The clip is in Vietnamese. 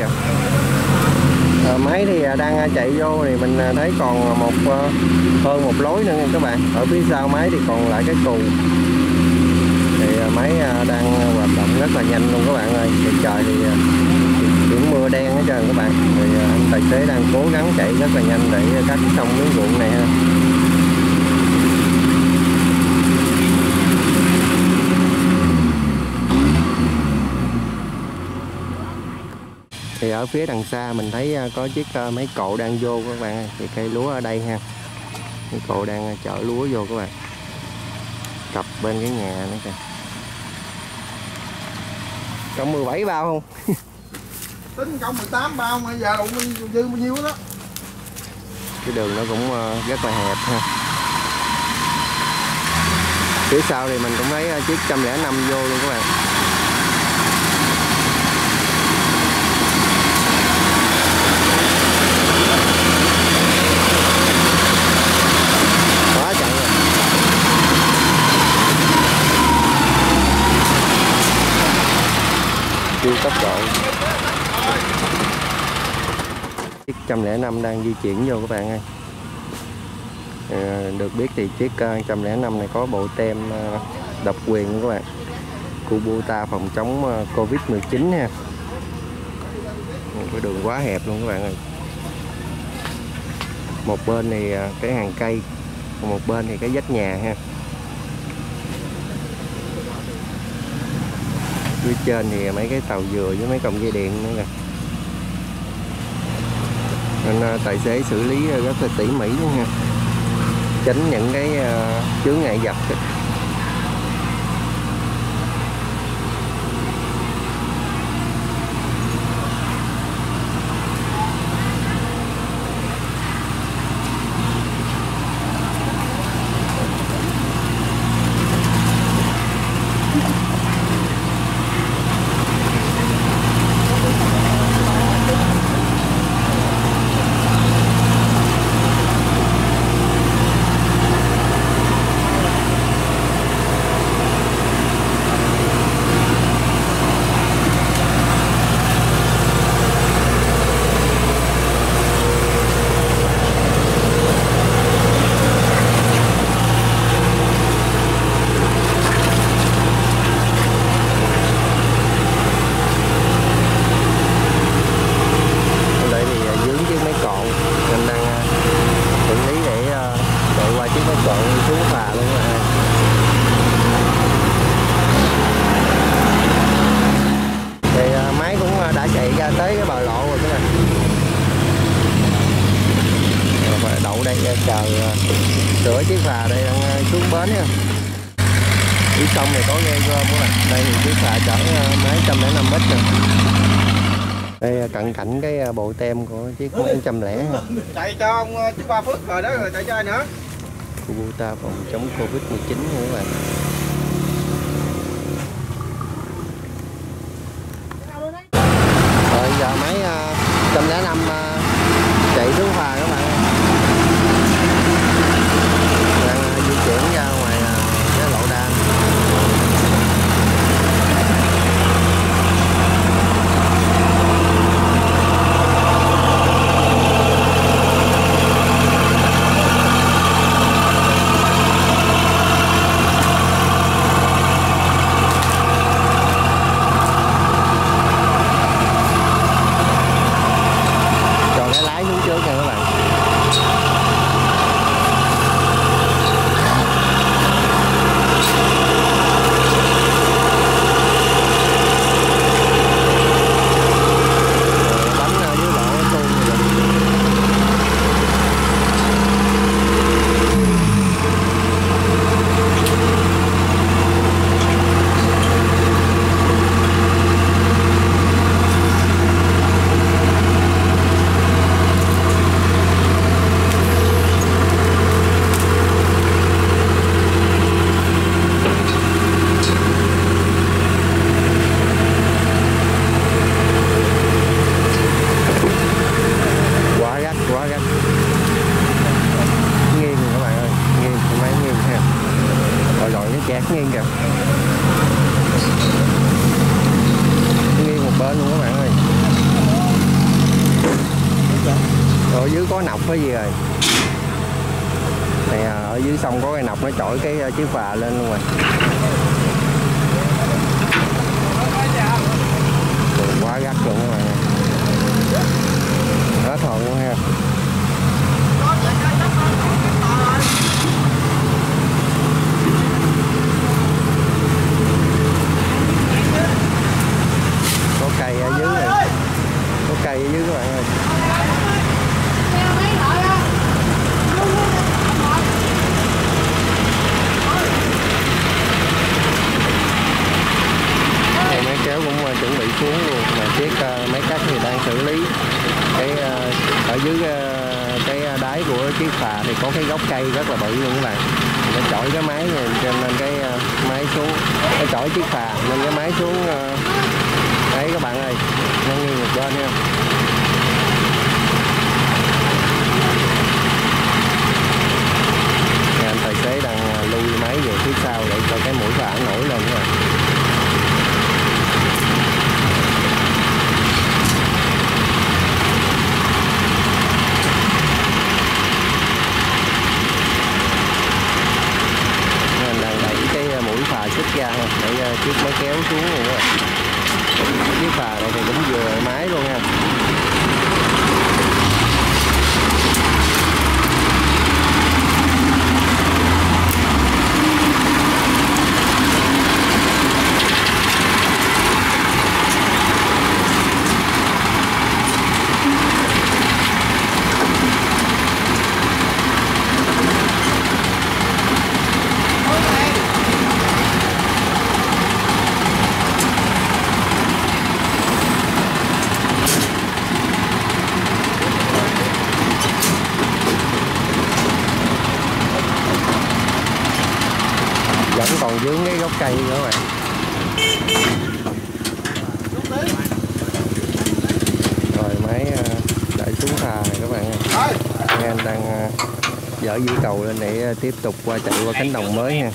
kìa. À, máy thì à, đang à, chạy vô thì mình à, thấy còn một hơn một lối nữa nha các bạn. Ở phía sau máy thì còn lại cái cù. Thì máy đang hoạt động rất là nhanh luôn các bạn ơi. Thì trời thì chuyển mưa đen hết trơn các bạn. Thì anh tài xế đang cố gắng chạy rất là nhanh để cắt xong miếng ruộng này ha. Thì ở phía đằng xa mình thấy có chiếc mấy cộ đang vô các bạn thì cây lúa ở đây ha. Mấy cộ đang chở lúa vô các bạn. Cặp bên cái nhà nữa kìa. Cộng 17 bao không? Tính cộng 18 bao mà giờ đụng dư bao nhiêu đó. Cái đường nó cũng rất là hẹp ha. Phía sau thì mình cũng lấy chiếc 105 vô luôn các bạn quá chạy rồi chưa tốc độ. Chiếc 105 đang di chuyển vô các bạn ơi. À, được biết thì chiếc ờ, 105 này có bộ tem ờ, độc quyền các bạn. Kubota phòng chống Covid-19 nha. Một cái đường quá hẹp luôn các bạn ơi. Một bên thì cái hàng cây một bên thì cái vách nhà ha. Phía trên thì mấy cái tàu dừa với mấy cọng dây điện nữa kìa. Nên à, tài xế xử lý rất là tỉ mỉ luôn ha tránh những cái à, chướng ngại vật đây thì dướng chiếc máy cọn nên đang xử lý để chạy qua chiếc máy cọn xuống phà luôn các bạn ơi. thì à, máy cũng đã chạy ra tới cái bờ lộ rồi các bạn Rồi phải đậu đây à, chờ à, sửa chiếc phà đây đang à, xuống bến nha. Phía sông này có ghe gom các bạn đây thì chiếc phà chở à, máy 105 mít nè. Đây cận cảnh cái bộ tem của chiếc 100 lẻ. Chạy cho ông chú ba phước rồi đó rồi chạy cho ai nữa? Kubota phòng chống Covid-19 nha các bạn. Rồi giờ máy uh, 105 uh, chạy xuống phà các bạn nghiêng kìa. Nghiêng một bên luôn các bạn ơi. Ở dưới có nọc cái gì rồi? Này ở dưới sông có cái nọc nó chổi cái ờ, chiếc phà lên luôn rồi. Trời, quá gắt luôn các bạn hết hồn luôn ha. Cái đáy của chiếc phà thì có cái gốc cây rất là bự luôn các bạn. Nó chổi cái máy này, cho nên cái ờ, máy xuống nó chổi chiếc phà nên cái máy xuống ờ, đấy các bạn ơi nó nghiêng một bên nha Nhà anh tài xế đang ờ, lui máy về phía sau để cho cái mũi phà nổi lên các bạn mình đang đẩy cái ờ, mũi phà xích ra ha, để ờ, chiếc máy kéo xuống rồi đó chiếc phà này thì cũng vừa máy luôn nha vẫn còn dướng cái gốc cây nữa bạn. Rồi máy ờ, đẩy xuống phà các bạn Nghe anh đang ờ, dở dỡ cầu lên để ờ, tiếp tục qua chạy qua cánh đồng mới nha?